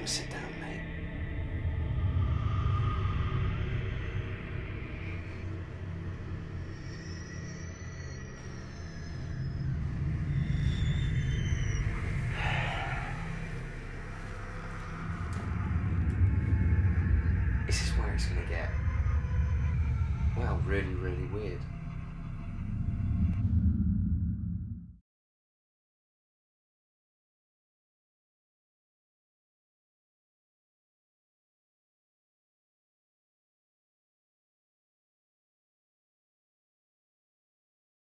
want to sit down, mate. this is where it's going to get, well, really, really weird.